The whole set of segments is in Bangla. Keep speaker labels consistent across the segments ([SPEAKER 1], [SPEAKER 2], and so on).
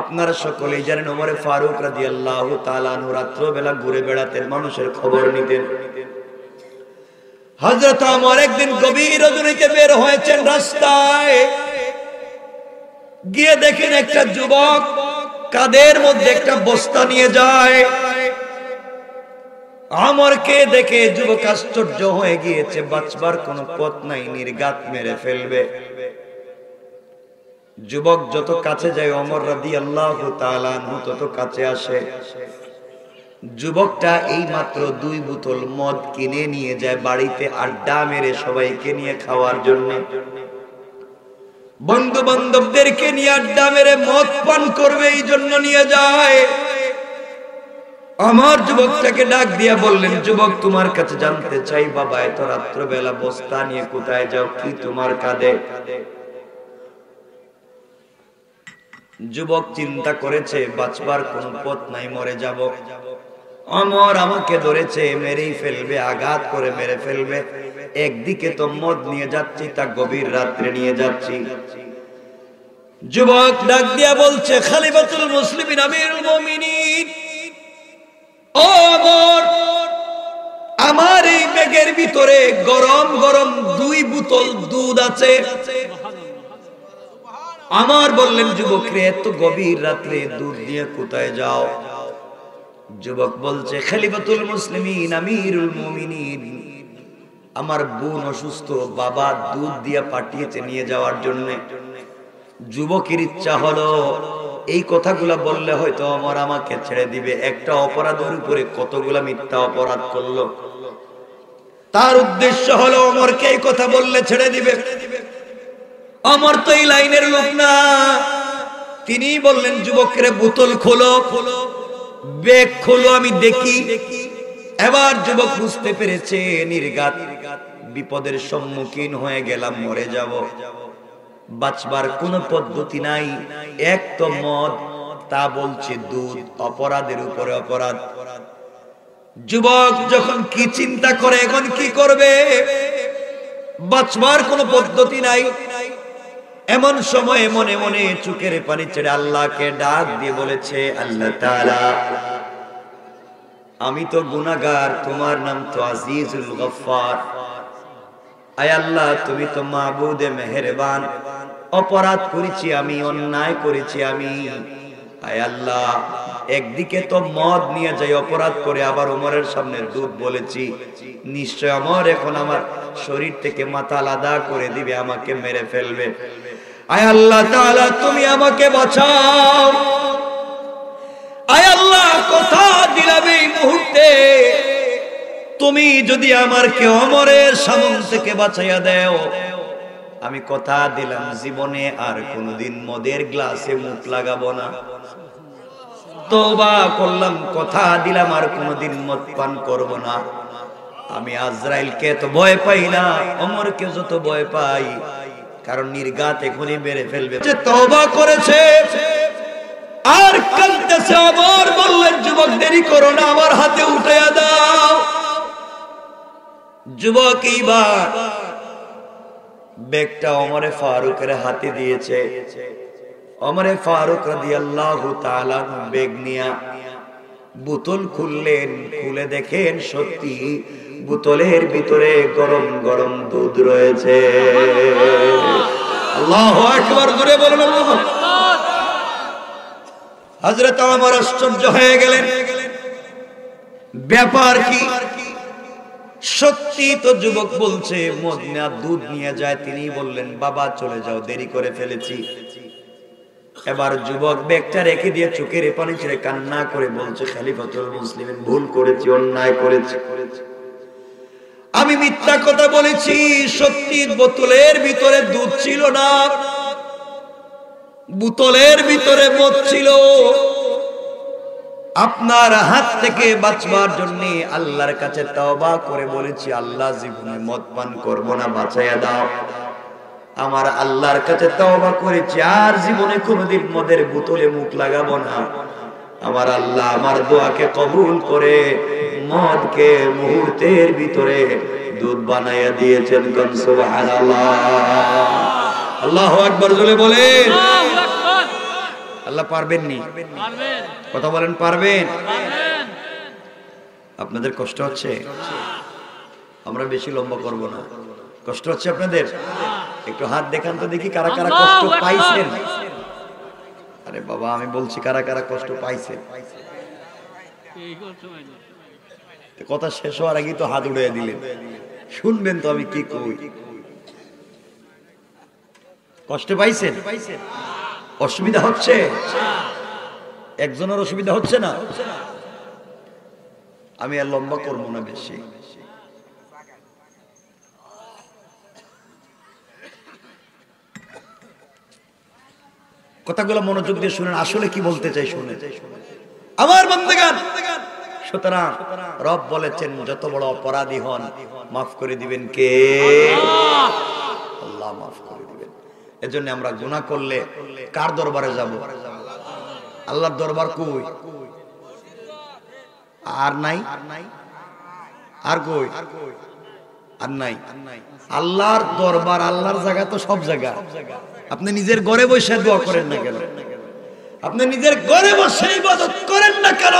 [SPEAKER 1] আপনারা সকলেই জানেন ওমরে ফারুক রাজি আল্লাহ তালানু রাত্রবেলা ঘুরে বেড়াতেন, মানুষের খবর নিতেন। হজরত আমার একদিন গভীর রজনীতে বের হয়েছেন রাস্তায়। গিয়ে দেখেন একটা যুবক কাদের মধ্যে একটা বস্তা নিয়ে যায়। আমরকে দেখে যুবক আশ্চর্য হয়ে গিয়েছে, বাঁচবার কোন পথ নাই নির্গাত মেরে ফেলবে। যুবক যত কাছে যায় অমর রাদি আল্লাহ তত কাছে আসে। যুবকটা এই মাত্র দুই বোতল মদ কিনে নিয়ে যায় বাড়িতে আড্ডা মেরে সবাইকে নিয়ে খাওয়ার জন্য। বন্ধু বান্ধবদেরকে নিয়ে আড্ডা মেরে মদ পান করবে এই জন্য নিয়ে যায়। আমার যুবকটাকে ডাক দিয়া বললেন, যুবক, তোমার কাছে জানতে চাই, বাবা, এত রাত্রবেলা বস্তা নিয়ে কোথায় যাও? কি তোমার কাঁদে যুবক চিন্তা করেছে, বাঁচবার কোন পথ নাই, মরে যাব। অমর আমাকে ধরেছে, মেরেই ফেলবে, আঘাত করে মেরে ফেলবে। একদিকে তো মদ নিয়ে যাচ্ছি, তা গভীর রাত্রে নিয়ে যাচ্ছি। যুবক ডাক দিয়া বলছে খালিবাতুল মুসলিমিন, আমিরুল মুমিনিন অমর, আমার এই ব্যাগের ভিতরে গরম গরম দুই বোতল দুধ আছে। আমার বললেন যুবক রে এত গভীর রাত্রে দুধ দিয়ে কোথায় যাও? যুবক বলছে, খালিফাতুল মুসলিমিন, আমিরুল মুমিনিন, আমার বোন অসুস্থ, বাবা দুধ দিয়ে পাঠিয়েছে নিয়ে যাওয়ার জন্য। যুবকের ইচ্ছা হলো, এই কথাগুলা বললে হয়তো আমার আমাকে ছেড়ে দিবে। একটা অপরাধের উপরে কতগুলা মিথ্যা অপরাধ করল। তার উদ্দেশ্য হলো, অমরকে এই কথা বললে ছেড়ে দিবে। অমর তো এই লাইনের লোক না। তিনি বললেন, যুবকের, বোতল খোলো। খোলো বেগ খোলো, আমি দেখি। এবার যুবক বুঝতে পেরেছে নির্গাত বিপদের সম্মুখীন হয়ে গেলাম, মরে যাব। বাঁচবার কোন পদ্ধতি নাই। এক তো মদ, তা বলছে দুধ, অপরাধের উপরে অপরাধ। যুবক যখন কি চিন্তা করে, এখন কি করবে? বাঁচবার কোন পদ্ধতি নাই। এমন সময় মনে মনে চুকের পানি ছেড়ে আল্লাহকে ডাক দিয়ে বলেছে, আল্লাহ আমি তো গুনাহগার, তোমার নাম তো আজিজুল গফফার। আয় আল্লাহ, তুমি তো মাবুদে মেহেরবান। অপরাধ করেছি আমি, অন্যায় করেছি আমি। আয় আল্লাহ, একদিকে তো মদ নিয়ে যাই, অপরাধ করে আবার ওমরের সামনে দুধ বলেছি। নিশ্চয় আমার এখন আমার শরীর থেকে মাথা আলাদা করে দিবে, আমাকে মেরে ফেলবে। আয় আল্লাহ তাআলা, তুমি আমাকে বাঁচাও। আয় আল্লাহ, কথা দিলাম এই মুহূর্তে। তুমি যদি আমার কে অমরের সামন থেকে বাঁচাইয়া দেও, আমি কথা দিলাম, জীবনে আর কোনদিন মদের গ্লাসে মুখ লাগাবো না। তোবা করলাম, কথা দিলাম, আর কোনদিন মদ পান করব না। আমি আজরাইলকে তো ভয় পাই না, অমরকে যত ভয় পাই কারণ নির্গাত এখনই মেরে ফেলবে। যে তওবা করেছে, আর কাঁদতেছে আমার বললেন, যুবক, দেরি করো না, আমার হাতে উঠাইয়া দাও। যুবক এইবার বেগটা অমরে ফারুকের হাতে দিয়েছে। অমরে ফারুক রাদি আল্লাহ বেগ নিয়া বোতল খুললেন, খুলে দেখেন সত্যি বোতলের ভিতরে গরম গরম দুধ রয়েছে। আল্লাহ একবার ধরে বলুন হজরত আমার আশ্চর্য হয়ে গেলেন। ব্যাপার কি? সত্যি তো যুবক বলছে দুধ নিয়ে যায় তিনি বললেন, বাবা চলে যাও, দেরি করে ফেলেছি। এবার যুবক ব্যাগটা রেখে দিয়ে চোখের পানি ছেড়ে কান্না করে বলছে, খালিফাতুল মুসলিমের ভুল করেছি, অন্যায় করেছি। আমি মিথ্যা কথা বলেছি, সত্যি বোতলের ভিতরে দুধ ছিল না। বোতলের ভিতরে মদ ছিল। আপনার হাত থেকে বাঁচবার জন্য আল্লাহর কাছে তওবা করে বলেছি, আল্লাহ জীবনে মদ পান করব না, বাঁচাইয়া দাও। আমার আল্লাহর কাছে তওবা করেছি, আর জীবনে কোনোদিন মদের বোতলে মুখ লাগাবো না। আমার আল্লাহ আমার দোয়াকে কবুল করে মদকে মুহূর্তের ভিতরে দুধ বানাইয়া দিয়েছেন আল্লাহু আকবার জোরে বলেন। আল্লাহ
[SPEAKER 2] পারবেন
[SPEAKER 1] কথা বলেন পারবেন? আপনাদের কষ্ট হচ্ছে? আমরা বেশি লম্বা করব না। কষ্ট হচ্ছে আপনাদের? একটু হাত দেখান তো দেখি কারা কারা কষ্ট পাইছেন। আরে বাবা, আমি বলছি কারা কারা কষ্ট। তো কথা শেষ হওয়ার আগেই তো হাত উড়িয়ে দিলেন। শুনবেন তো আমি কি কই। কষ্ট পাইছেন? অসুবিধা হচ্ছে? একজনের অসুবিধা হচ্ছে না? আমি আর লম্বা করব না বেশি। কথাগুলো মনোযোগ দিয়ে শুনেন, আসলে কি বলতে চাই শুনে আমার বন্দেগান সুতরাং রব বলেছেন, যত বড় অপরাধী হন, মাফ করে দিবেন কে? আল্লাহ মাফ করে দিবেন। এজন্য আমরা গুনাহ করলে কার দরবারে যাব? আল্লাহর দরবার কই? আর নাই? আর কই? আর নাই। আল্লাহর দরবার, আল্লাহর জায়গা তো সব জায়গা। আপনি নিজের ঘরে বসে দোয়া করেন না কেন? আপনি নিজের ঘরে বসে ইবাদত করেন না কেন?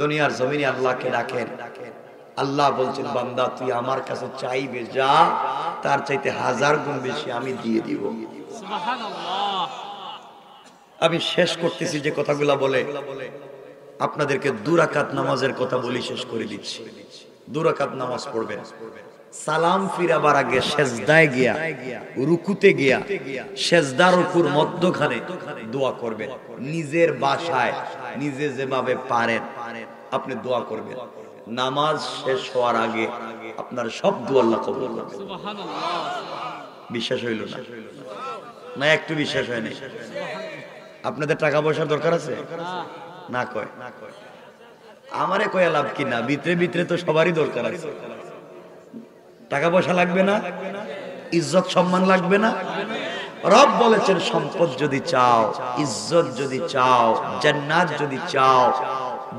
[SPEAKER 1] দুনিয়ার জমিনে আল্লাহকে ডাকেন। আল্লাহ বলছেন, বান্দা, তুই আমার কাছে চাইবে যা, তার চাইতে হাজার গুণ বেশি আমি দিয়ে দিব। আমি শেষ করতেছি যে কথাগুলা বলে। আপনাদেরকে দুরাকাত নামাজের কথা বলি, শেষ করে দিচ্ছি। দুরাকাত নামাজ পড়বেন। সালাম ফিরাবার আগে সেজদায় গিয়া, রুকুতে গিয়া সেজদা রুকুর মধ্যখানে দোয়া করবেন। নিজের বাসায়, নিজে যেভাবে পারেন আপনি দোয়া করবেন। নামাজ শেষ হওয়ার আগে আপনার সব দোয়া আল্লাহ কবুল বিশ্বাস হইল না? না, একটু বিশ্বাস হয় নাই। আপনাদের টাকা পয়সার দরকার আছে? না কয় না কয়? আমারে কয়া লাভ কি না? ভিতরে ভিতরে তো সবারই দরকার আছে। টাকা পয়সা লাগবে না? ইজ্জত সম্মান লাগবে না? রব বলেছেন, সম্পদ যদি চাও, ইজ্জত যদি চাও, জান্নাত যদি চাও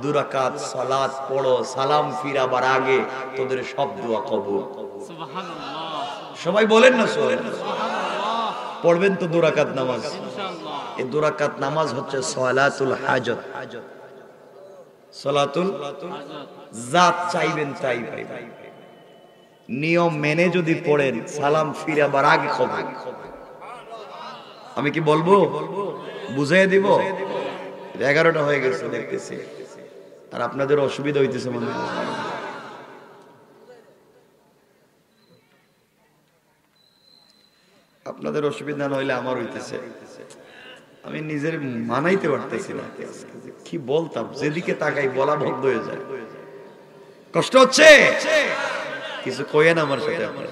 [SPEAKER 1] দুরাকাত সালাত পড়ো, সালাম ফিরাবার আগে তোদের সব দোয়া কবুল। সবাই বলেন না পড়বেন তো দুরাকাত নামাজ? এই দুরাকাত নামাজ হচ্ছে সলাতুল হাজত। সলাতুল জাত চাইবেন তাই পাইবেন নিয়ম মেনে যদি পড়েন, সালাম ফিরাবার আগে খবর আমি কি বলব? বুঝাই দিব? এগারোটা হয়ে গেছে, দেখতেছি। আর আপনাদের অসুবিধা হইতেছে মনে হয়। আপনাদের অসুবিধা না হইলে আমার হইতেছে। আমি নিজের মানাইতে পারতেছি না। কি বলতাম? যেদিকে তাকাই বলা বন্ধ হয়ে যায়। কষ্ট হচ্ছে? কিছু কয়েন আমার সাথে আপনারা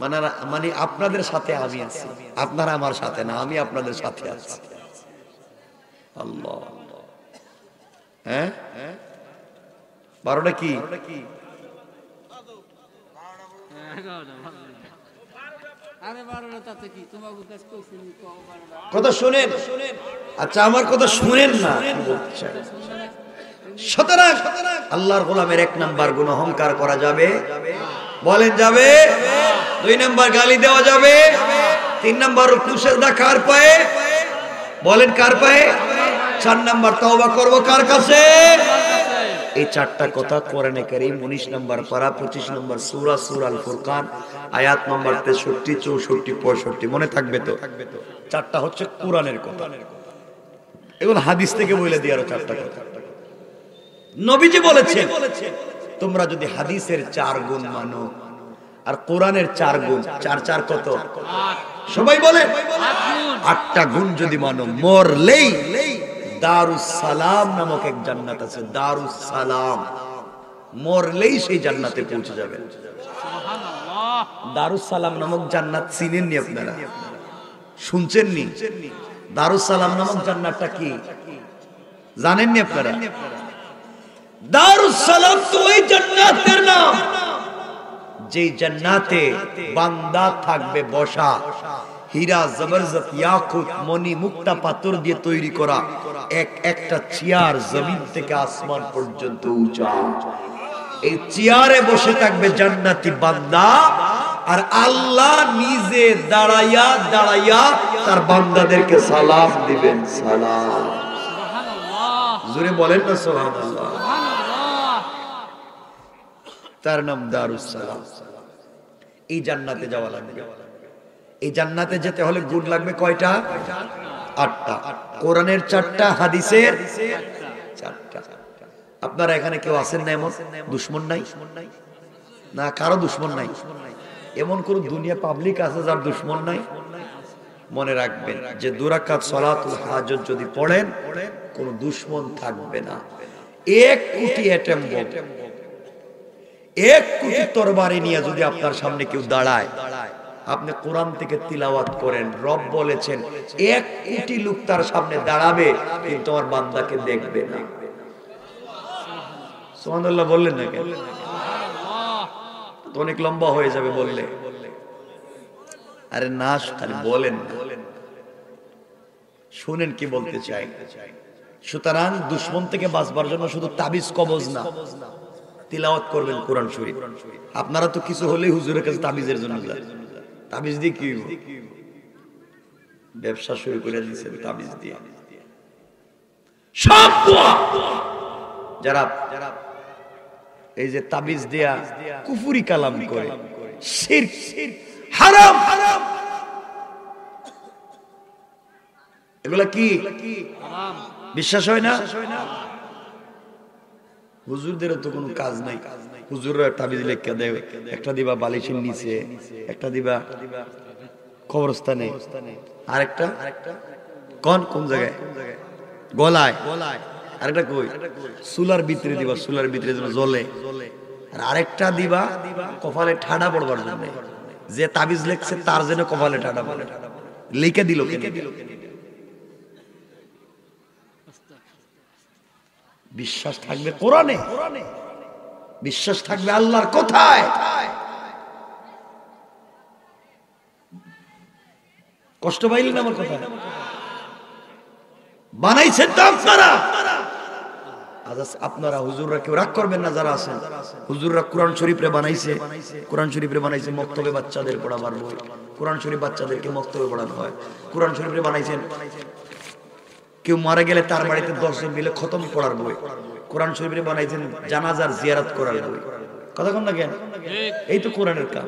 [SPEAKER 1] মানে মানে আপনাদের সাথে আমি আছি। আপনারা আমার সাথে না আমি আপনাদের সাথে আছি। আল্লাহ। হ্যাঁ? বারোটা কি
[SPEAKER 2] আরে বারোটা তাতে কি তোমার কাছে কইছেন কও বারোটা
[SPEAKER 1] কথা শুনেন। আচ্ছা আমার কথা শুনেন না আল্লাহর গোলামের এক নাম্বার গুণ অহংকার করা যাবে। বলেন, যাবে। দুই নাম্বার গালি দেওয়া যাবে। তিন নাম্বার কুশের দা কার পায়ে? বলেন, কার পায়ে? চার নাম্বার তওবা করব কার কাছে? এই চারটা কথা কোরআনে কারীম 19 নম্বর পারা 25 নম্বর সূরা সূরা আল ফুরকান আয়াত নম্বর 63 64 65 মনে থাকবে তো? চারটা হচ্ছে কোরআনের কথা। এগুলো হাদিস থেকে বলে দিয়ে আরও চারটা কথা। নবীজি বলেছেন, তোমরা যদি হাদিসের চার গুণ মানো, আর কোরআনের চার গুণ, চার চার কত? সবাই বলে, আটটা গুণ যদি মানো, মরলেই দারুস সালাম নামক এক জান্নাত আছে দারুস সালাম মরলেই সেই জান্নাতে পৌঁছে যাবেন
[SPEAKER 2] সুবহানাল্লাহ।
[SPEAKER 1] দারুস সালাম নামক জান্নাত চিনেননি আপনারা? শুনছেননি? দারুস সালাম নামক জান্নাতটা কি? জানেননি আপনারা? দারুস সালাম তো ওই জান্নাতের নাম। যেই জান্নাতে বান্দা থাকবে বসা। হীরা জবরজত ইয়াকুত মনি মুক্তা পাথর দিয়ে তৈরি করা। এক একটা চেয়ার জমিন থেকে আসমান পর্যন্ত উঁচা। এই চেয়ারে বসে থাকবে জান্নাতি বান্দা আর আল্লাহ নিজে দাঁড়াইয়া দাঁড়াইয়া তার বান্দাদেরকে সালাম দিবেন। সালাম। জোরে বলেন না সুবহানাল্লাহ। তার নাম দারুসালাম এই জান্নাতে যাওয়া লাগবে। এই জান্নাতে যেতে হলে গুণ লাগবে কয়টা? আটটা। কোরআনের চারটা, হাদিসের চারটা। আপনারা এখানে কেউ আছেন না এমন? দুশ্মন নাই? না, কারও দুশ্মন নাই। এমন কোন দুনিয়া পাবলিক আছে যার দুশ্মন নাই? মনে রাখবেন যে দুরাকাত সলাতুল হাজত যদি পড়েন, কোন দুশ্মন থাকবে না। এক কোটি অ্যাটেম এক কোটি তরবারি নিয়ে যদি আপনার সামনে কেউ দাঁড়ায় আপনি কোরআন থেকে তিলাওয়াত করেন, রব বলেছেন, এক কোটি লোক তার সামনে দাঁড়াবে, কিন্তু আমার বান্দাকে দেখবে না। সুবহানাল্লাহ বললেন না কেন? অনেক লম্বা হয়ে যাবে বললে। আরে না, খালি বলেন। শুনেন কি বলতে চাই। সুতরাং দুশ্মন থেকে বাঁচবার জন্য শুধু তাবিজ কবজ না, তিলাওয়াত করবেন কোরআন শরীফ। আপনারা তো কিছু হলেই হুজুরের কাছে তাবিজের জন্য যান। তাবিজ দিয়ে কি ব্যবসা শুরু করে দিয়েছেন তাবিজ দিয়ে। সব যারা যারা এই যে তাবিজ দেয়া, কুফুরি কালাম করে হারাম হারাম। এগুলা কি? বিশ্বাস হয় না? হুজুরদের তো কোনো কাজ নাই। হুজুররা তাবিজ লেখা দেয়, একটা দিবা বালিশের নিচে, একটা দিবা কবরস্থানে, আরেকটা কোন জায়গায়? গলায়। আরেকটা কই? সুলার ভিতরে দিবা সুলার ভিতরে যেন জ্বলে। আর আরেকটা দিবা কপালে ঠাডা পড়বার জন্য। যে তাবিজ লেখছে তার যেন কপালে ঠাডা পড়ে। লিখে দিল বিশ্বাস থাকবে কোরআনে। বিশ্বাস থাকবে আল্লাহর কোথায়। কষ্ট পাইলেন আমার কথা? বানাইছেন তো আপনারা। আপনারা হুজুররা কেউ রাগ করবেন না যারা আছেন। হুজুররা কোরআন শরীফরে বানাইছে। কোরআন শরীফরে বানাইছে মক্তবে বাচ্চাদের পড়াবার বই। কোরআন শরীফ বাচ্চাদেরকে মক্তবে পড়ানো হয়। কোরআন শরীফরে বানাইছেন। কেউ মারা গেলে তার বাড়িতে দশজন মিলে খতম পড়ার বই। কোরআন শরীফে বানাইছেন জানাজার জিয়ারত করার বই কথা কন না কেন? এই তো কোরআনের কাম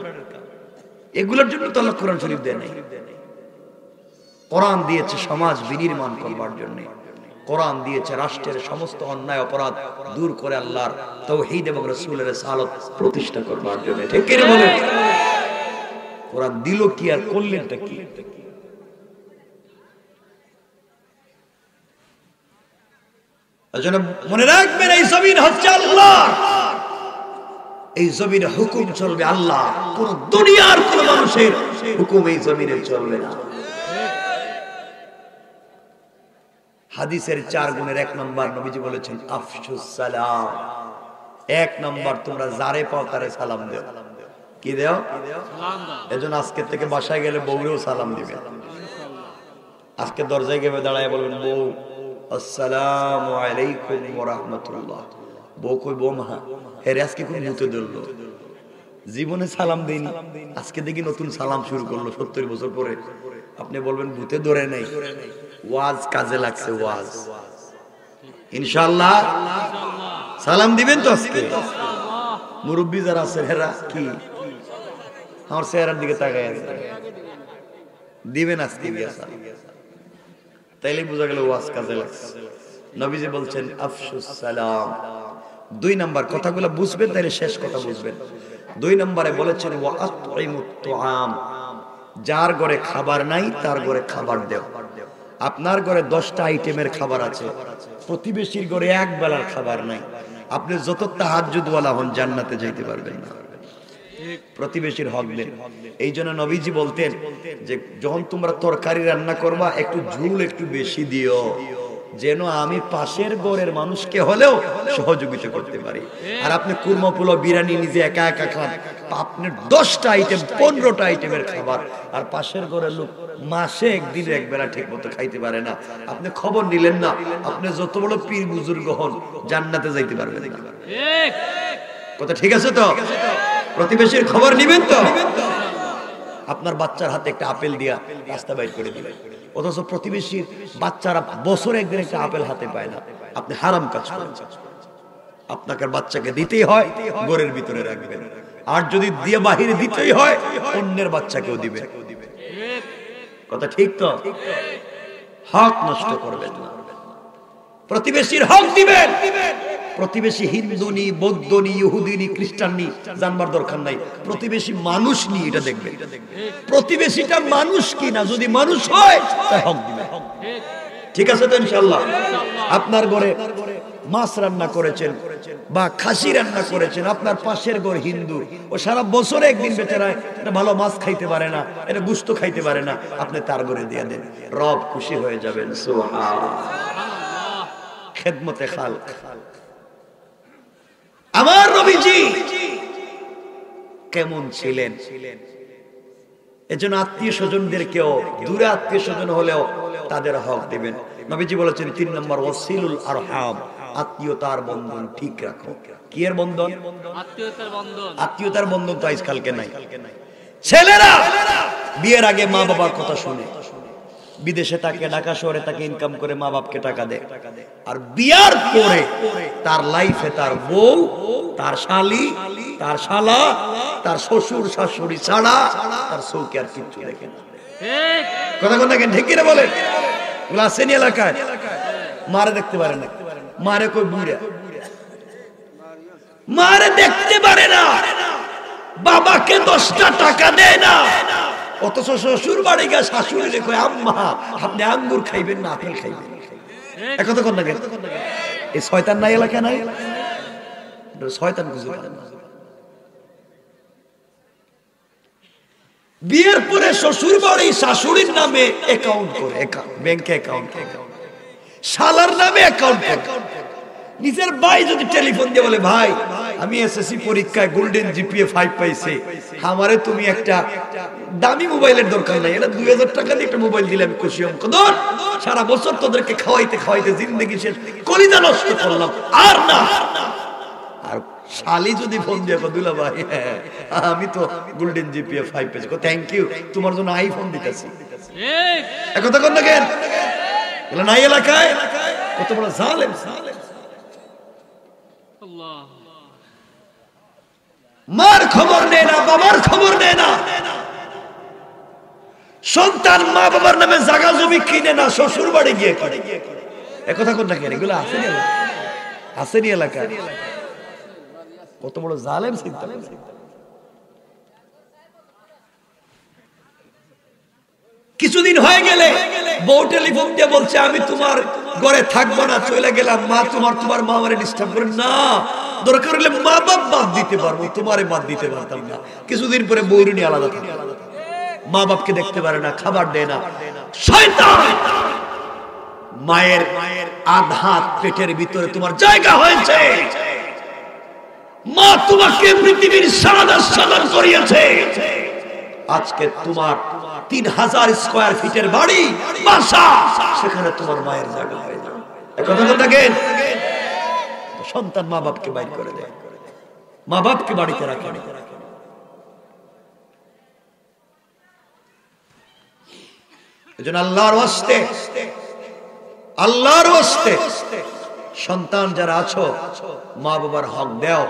[SPEAKER 1] এগুলোর জন্য তো আল্লাহ কোরআন শরীফ দেয় নাই। কোরআন দিয়েছে সমাজ বিনির্মাণ করবার জন্য। কোরআন দিয়েছে রাষ্ট্রের সমস্ত অন্যায় অপরাধ দূর করে আল্লাহর তৌহিদ এবং রসুলের সালত প্রতিষ্ঠা করবার জন্য। ঠিক কোরআন দিল কি আর করলেনটা কি? মনে রাখবেন, এই জমিন হচ্ছে আল্লাহ। এই জমিনে হুকুম চলবে আল্লাহ। কোন দুনিয়ার কোন মানুষের হুকুম এই জমিনে চলবে না। হাদিসের চার গুণের এক নম্বর নবীজি বলেছেন, আফসুস সালাম। এক নম্বর, তোমরা যারে পাও তারে সালাম দেও। কি দেও? এজন্য আজকে থেকে বাসায় গেলে বউরেও সালাম দিবে। আজকে দরজায় গেবে দাঁড়ায় বলবেন, বউ আসসালামু আলাইকুম ওয়া রাহমাতুল্লাহ। বউ কই বউ মা হেরে আজকে কোন মুতে ধরলো? জীবনে সালাম দেয়নি আজকে দেখি নতুন সালাম শুরু করল সত্তর বছর পরে। আপনি বলবেন ভূতে ধরে নাই। ওয়াজ কাজে লাগছে, ওয়াজ। ইনশাল্লাহ সালাম দিবেন তো আজকে। মুরব্বী যারা আছে, হেরা, কি? আমার চেহারার দিকে তাকায় দিবেন আজকে তাইলে বোঝা গেল ওয়াজ কাজে লাগছে। নবীজি বলছেন, আফসুস সালাম। দুই নাম্বার, কথাগুলো বুঝবেন তাহলে শেষ কথা বুঝবেন। দুই নম্বরে বলেছেন তুআম। যার ঘরে খাবার নাই, তার ঘরে খাবার দেও। আপনার ঘরে দশটা আইটেমের খাবার আছে। প্রতিবেশীর ঘরে এক বেলার খাবার নাই। আপনি যত তাহাজ্জুদওয়ালা হন, জান্নাতে যাইতে পারবেন না। প্রতিবেশীর হক দেন এই জন্য নবীজি বলতেন যে যখন তোমরা তরকারি রান্না করবা একটু ঝুল একটু বেশি দিও। যেন আমি পাশের গড়ের মানুষকে হলেও সহযোগিতা করতে পারি। আর আপনি কুরমা পোলাও বিরিয়ানি নিজে একা একা খান। আপনার দশটা আইটেম পনেরোটা আইটেমের খাবার। আর পাশের ঘরের লোক মাসে একদিন এক বেলা ঠিক মতো খাইতে পারে না। আপনি খবর নিলেন না। আপনি যত বড় পীর বুজুর্গ হন জান্নাতে যাইতে পারবেন না।
[SPEAKER 2] ঠিক।
[SPEAKER 1] কথা ঠিক আছে তো। প্রতিবেশীর খবর নিবেন তো? আপনার বাচ্চার হাতে একটা আপেল দিয়া রাস্তা বাইর করে দিলেন অথচ প্রতিবেশীর বাচ্চারা বছরে একদিন একটা আপেল হাতে পায় না। আপনি হারাম কাজ করেন। আপনাকে বাচ্চাকে দিতেই হয় গোরের ভিতরে রাখবেন। আর যদি দিয়ে বাহিরে দিতেই হয়, অন্যের বাচ্চাকেও দিবে কথা ঠিক তো? হক নষ্ট করবেন না। প্রতিবেশীর হক দিবেন। প্রতিবেশী হিন্দুনি বৌদ্ধনি ইহুদিনি খ্রিস্টাননি জানবার দরকার নাই। প্রতিবেশী মানুষ নি এটা দেখবে। প্রতিবেশীটা মানুষ কি না? যদি মানুষ হয়, তাই হক দিবে। ঠিক আছে তো ইনশাল্লাহ আপনার ঘরে মাছ রান্না করেছেন বা খাসি রান্না করেছেন, আপনার পাশের ঘর হিন্দু, ও সারা বছরে একদিন বেচারা এটা ভালো মাছ খাইতে পারে না, এটা গুস্ত খাইতে পারে না, আপনি তার ঘরে দিয়ে দেন। রব খুশি হয়ে যাবেন সুবহান খেদমতে খাল আমার নবীজি কেমন ছিলেন? এজন্য আত্মীয় স্বজনদেরকেও দূরে আত্মীয় স্বজন হলেও তাদের হক দিবেন। নবীজি বলেছেন তিন নম্বর ওসিলুল আরহাম আত্মীয়তার বন্ধন ঠিক রাখো। কি এর বন্ধন?
[SPEAKER 2] আত্মীয়তার বন্ধন।
[SPEAKER 1] আত্মীয়তার বন্ধন তো আজকালকে নাই। ছেলেরা বিয়ের আগে মা বাবার কথা শুনে। বিদেশে তাকে, ঢাকা শহরে তাকে ইনকাম করে মা বাপকে টাকা দেয়। আর বিয়ার পরে তার লাইফে তার বউ, তার শালি, তার শালা, তার শ্বশুর, শাশুড়ি ছাড়া তার সৌকে আর কিচ্ছু দেখে কথা কথা ঠিক কিনা বলেন? আসেনি এলাকায়? মারে দেখতে পারে না। মারে কই বুড়া? মারে দেখতে পারে না। বাবাকে দশটা টাকা দেয় না। অথচ শ্বশুর বাড়ি গিয়ে শাশুড়ি কয় আম্মা, আপনি আঙ্গুর খাইবেন না, আপেল খাইবেন। একথা না এই শয়তান নাই এলাকা নাই? শয়তান খুঁজে বিয়ের পরে শ্বশুর বাড়ি শাশুড়ির নামে অ্যাকাউন্ট করে ব্যাংকে অ্যাকাউন্ট শালার নামে অ্যাকাউন্ট নিজের ভাই যদি টেলিফোন দিয়ে বলে, ভাই আমি এসএসসি পরীক্ষায় গোল্ডেন জিপিএ ফাইভ পাইছে। আমারে তুমি একটা দামি মোবাইলের দরকার নাই। এটা দুই হাজার টাকা দিয়ে একটা মোবাইল দিলে আমি খুশি হম কদর সারা বছর তোদেরকে খাওয়াইতে খাওয়াইতে জিন্দগি শেষ। কলিজা নষ্ট করলাম। আর না। আর শালি যদি ফোন দিয়ে দুলা ভাই হ্যাঁ, আমি তো গোল্ডেন জিপিএ ফাইভ পেয়েছি থ্যাংক ইউ তোমার জন্য আইফোন দিতেছি।
[SPEAKER 2] ঠিক
[SPEAKER 1] একথা কর না কেন? নাই এলাকায়? কত বড় জালেম জালেম
[SPEAKER 2] আল্লাহ
[SPEAKER 1] মার খবর নেয় না, বাবার খবর নেয় না। সন্তান মা বাবার নামে জাগা জমি কিনে না, শ্বশুর বাড়ি গিয়ে করে। একথা কোন নাকি? এগুলো আসেনি এলাকা আসেনি এলাকা কত বড় জালেম চিন্তা কিছুদিন হয়ে গেলে বউ টেলিফোন দিয়ে বলছে, আমি তোমার ঘরে থাকব না, চলে গেলাম। মা, তোমার তোমার মা আমারে ডিস্টার্ব করে। না, দরকার হলে মা বাপ বাদ দিতে পারব, তোমারে বাদ দিতে পারতাম না। কিছুদিন পরে বউরি নিয়ে আলাদা থাকে মা বাপকে দেখতে পারে না, খাবার দেয় না। শয়তান! মায়ের মায়ের আধাত পেটের ভিতরে তোমার জায়গা হয়েছে। মা তোমাকে পৃথিবীর সাদা সাদা করিয়েছে। আজকে তোমার তিন হাজার স্কোয়ার ফিটের বাড়ি বাসা, সেখানে তোমার মায়ের জায়গা হয়ে যাবে। সন্তান মা বাপকে বাইর করে দেয়। মা বাপকে বাড়িতে রাখে। আল্লাহর ওয়াস্তে আল্লাহর ওয়াস্তে সন্তান যারা আছো, মা বাবার হক দাও।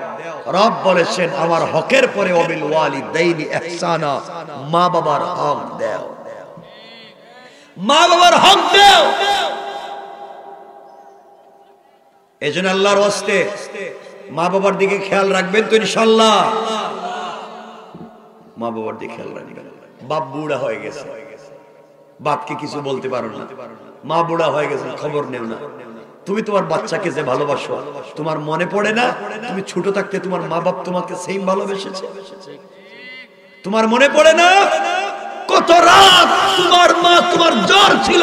[SPEAKER 1] রব বলেছেন, আমার হকের পরে অবিল ওয়ালি দেইনি ইহসানা, মা বাবার হক দাও। মা বাবার হক দাও। এজন্য আল্লাহর ওয়াস্তে মা বাবার দিকে খেয়াল রাখবেন তো ইনশাল্লাহ মা বাবার দিকে খেয়াল রাখবেন। বাপ বুড়া হয়ে গেছে। বাপকে কিছু বলতে পারো না। মা বুড়া হয়ে গেছে, খবর নেও না। তুমি তোমার বাচ্চাকে যে ভালোবাসো, তোমার মনে পড়ে না? তুমি ছোট থাকতে তোমার মা বাপ তোমাকে সেম ভালোবেসেছে? তোমার মনে পড়ে না? কত রাত তোমার মা তোমার জ্বর ছিল,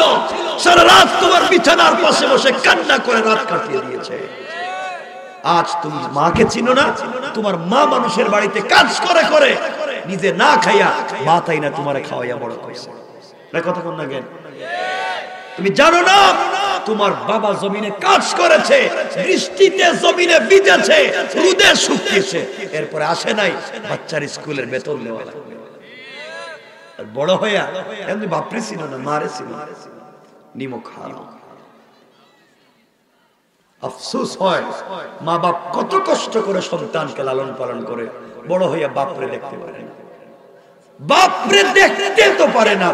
[SPEAKER 1] সারা রাত তোমার বিছানার পাশে বসে কান্না করে রাত কাটিয়ে দিয়েছে। আজ তুমি মাকে চিনো না? তোমার মা মানুষের বাড়িতে কাজ করে করে নিজে না খাইয়া মা তাই না তোমার খাওয়াইয়া বড় কথা কোন না জ্ঞান তুমি জানো না, তোমার বাবা জমিনে কাজ করেছে, বৃষ্টিতে জমিনে ভিজেছে, রোদে শুকিয়েছে। এরপরে আসে নাই, বাচ্চার স্কুলের বেতন নেওয়া আর বড় হইয়া এমনি বাপরে ছিল না, মারে ছিল। নিমক হারাম আফসোস হয়, মা বাপ কত কষ্ট করে সন্তানকে লালন পালন করে, বড় হইয়া বাপরে দেখতে পারে না। বাপরে দেখতে তো পারে না।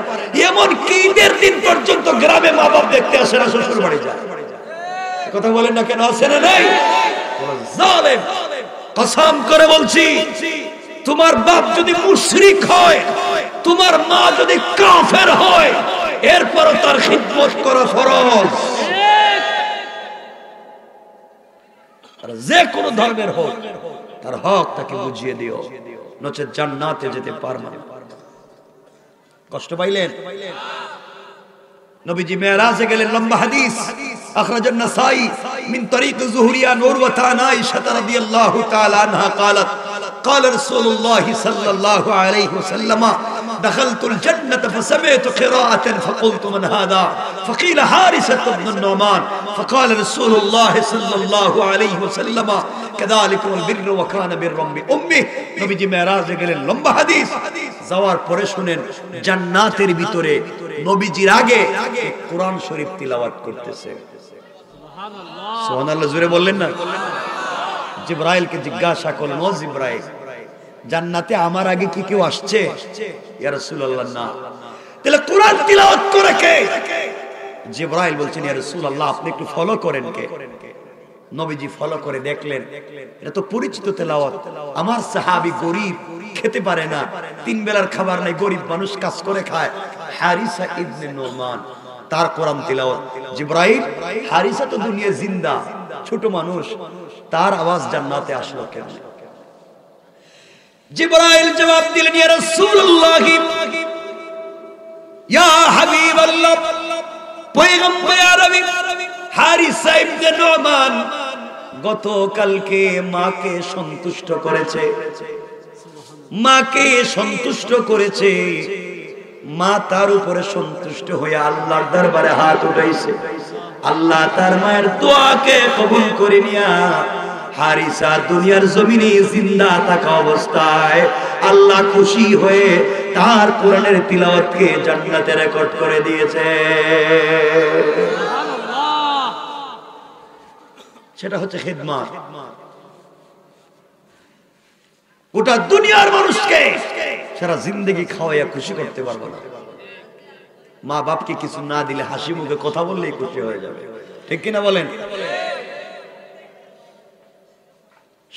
[SPEAKER 1] এমন কি ঈদের দিন পর্যন্ত গ্রামে মা বাপ দেখতে আসে না শ্বশুর বাড়ি যায় কথা বলেন না কেন? আসে না নেই কসম করে বলছি, তোমার বাপ যদি মুশরিক হয়, তোমার মা যদি কাফের হয়, এরপরও তার খিদমত করা ফরজ। যে কোনো ধর্মের হোক, তার হক তাকে বুঝিয়ে দিও, নচেত জান্নাতে যেতে পারবে না। কষ্ট পাইলেন নবীজি মেরাজে গেলেন লম্বা হাদিস أخرج النسائي من طريق زهرية نوروة عن عائشة رضي الله تعالى عنها قالت قال رسول الله صلى الله عليه وسلم دخلت الجنة فسمعت قراءة فقلت من هذا فقيل حارسة بن النعمان فقال رسول الله صلى الله عليه وسلم كذلك البر وكان بر بأمه নবীজি মেরাজে গেলেন লম্বা হাদিস যাওয়ার পরে শুনেন জান্নাতের ভিতরে নবীজির আগে কোরআন শরীফ তিলাওয়াত করতেছে সুবহানাল্লাহ জোরে বললেন না জিব্রাইলকে জিজ্ঞাসা করলেন, ও জিব্রাইল, জান্নাতে আমার আগে কি কেউ আসছে? ইয়া রাসূলুল্লাহ, না। তাহলে কোরআন তিলাওয়াত করে কে? জিব্রাইল বলছেন, ইয়া রাসূলুল্লাহ, আপনি একটু ফলো করেন কে? নবীজি ফলো করে দেখলেন, এটা তো পরিচিত তেলাওয়াত। আমার সাহাবী গরিব, খেতে পারে না, তিন বেলার খাবার নাই, গরিব মানুষ কাজ করে খায়। হারিসা ইবনে নোমান, তার কোরআন তিলাওয়াত। জিব্রাইল, হারিসা তো দুনিয়া জিন্দা, ছোট মানুষ। তার আওয়াজ জান্নাতে আসলো কেন? জিব্রাইল জবাব দিলেন, ইয়া রাসূলুল্লাহ, ইয়া হাবিবাল্লাহ, পয়গম্বর আরবি, হারিসা ইবনে নোমান গতকালকে মাকে সন্তুষ্ট করেছে। মাকে সন্তুষ্ট করেছে। মা তার উপরে সন্তুষ্ট হয়ে আল্লাহর দরবারে হাত উঠাইছে। আল্লাহ তার মায়ের দোয়াকে কবুল করে নিয়া হারিসা দুনিয়ার জমিনে জিন্দা থাকা অবস্থায় আল্লাহ খুশি হয়ে তার কোরআনের তিলাওয়াতকে জান্নাতে রেকর্ড করে দিয়েছে। সেটা হচ্ছে খেদমাত। গোটা দুনিয়ার মানুষকে সারা জিন্দগি খাওয়াইয়া খুশি করতে পারব না। মা বাপকে কিছু না দিলে হাসি মুখে কথা বললেই খুশি হয়ে যাবে। ঠিক কিনা বলেন?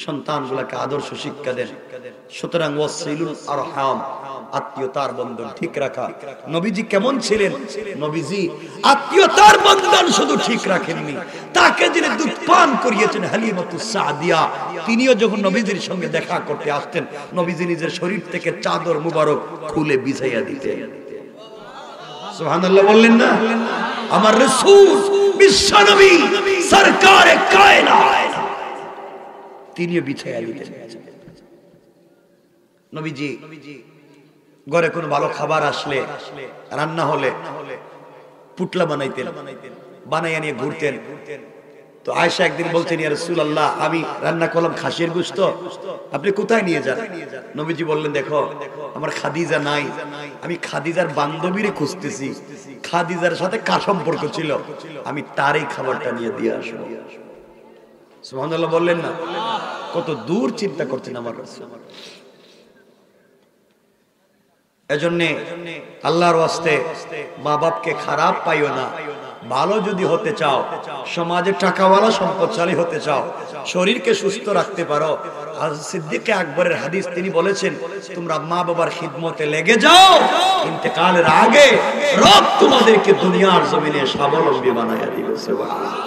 [SPEAKER 1] সন্তানগুলোকে আদর্শ শিক্ষা দেন। সুতরাং ওয়াসিলুল আরহাম, আত্মীয়তার বন্ধন ঠিক রাখা। নবীজি কেমন ছিলেন? নবীজি আত্মীয়তার বন্ধন শুধু ঠিক রাখেননি। তাকে যিনি দুধ পান করিয়েছেন, হালিমাতু সাদিয়া, তিনিও যখন নবীজির সঙ্গে দেখা করতে আসতেন, নবীজি নিজের শরীর থেকে চাদর মুবারক খুলে বিছাইয়া দিতেন। সুবহানাল্লাহ বললেন না? আমার রাসূল বিশ্বনবী সরকারে কায়নাত। তিনিও বিছাইয়া দিতেন। নবীজি, ঘরে কোনো ভালো খাবার আসলে, রান্না হলে পুটলা বানাইতেন, বানাইয়া নিয়ে ঘুরতেন। তো আয়সা একদিন বলছেন রাসূলুল্লাহ, আমি রান্না করলাম খাসির গোশত, আপনি কোথায় নিয়ে যান? নবীজি বললেন, দেখো, আমার খাদিজা নাই, আমি খাদিজার বান্ধবীরে খুঁজতেছি। খাদিজার সাথে কা সম্পর্ক ছিল? আমি তারই খাবারটা নিয়ে দিয়ে আসব। সুবহানাল্লাহ বললেন না। কত দূর চিন্তা করছেন আমার এজন্য আল্লাহর ওয়াস্তে মা বাপকে খারাপ পাইও না। ভালো যদি হতে চাও, সমাজে টাকাওয়ালা, সম্পদশালী হতে চাও, শরীরকে সুস্থ রাখতে পারো। সিদ্দিকে আকবরের হাদিস তিনি বলেছেন, তোমরা মা বাবার খিদমতে লেগে যাও, ইন্তেকালের আগে রব তোমাদেরকে দুনিয়ার জমিনে স্বাবলম্বী বানাইয়া দিবে। সুবহানাল্লাহ।